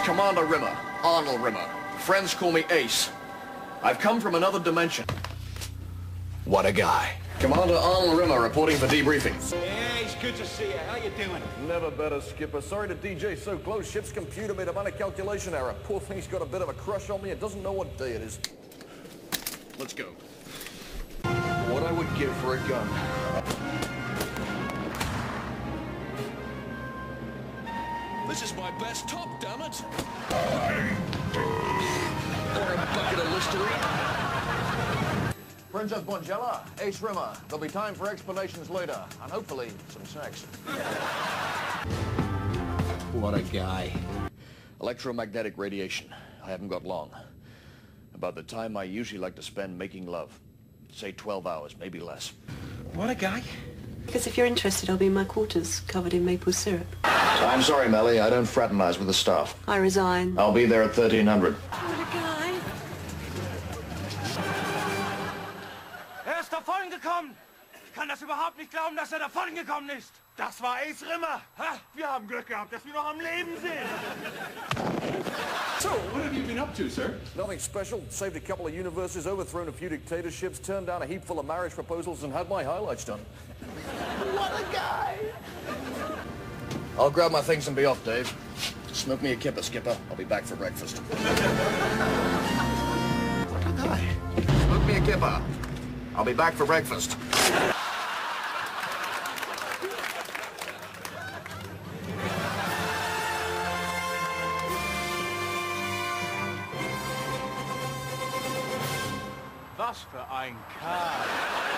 Commander Rimmer, Arnold Rimmer. Friends call me Ace. I've come from another dimension. What a guy. Commander Arnold Rimmer reporting for debriefing. Hey, it's good to see you. How you doing? Never better, Skipper. Sorry to DJ so close. Ship's computer made a minor calculation error. Poor thing's got a bit of a crush on me and doesn't know what day it is. Let's go. What I would give for a gun. This is my best top, damn it! Or a bucket of Listerine. Princess Bonjela, Ace Rimmer. There'll be time for explanations later, and hopefully some sex. What a guy. Electromagnetic radiation. I haven't got long. About the time I usually like to spend making love. Say 12 hours, maybe less. What a guy. Because if you're interested, I'll be in my quarters, covered in maple syrup. I'm sorry, Mellie. I don't fraternize with the staff. I resign. I'll be there at 1300. What a guy. Er ist davongekommen. Ich kann das überhaupt nicht glauben, dass er davongekommen ist. Das war Ace Rimmer. Ha, wir haben Glück gehabt, dass wir noch am Leben sind. So, what have you been up to, sir? Nothing special. Saved a couple of universes, overthrown a few dictatorships, turned down a heap full of marriage proposals, and had my highlights done. What a guy. I'll grab my things and be off, Dave. Smoke me a kipper, Skipper. I'll be back for breakfast. Guy. Smoke me a kipper. I'll be back for breakfast. Was für ein Kerl.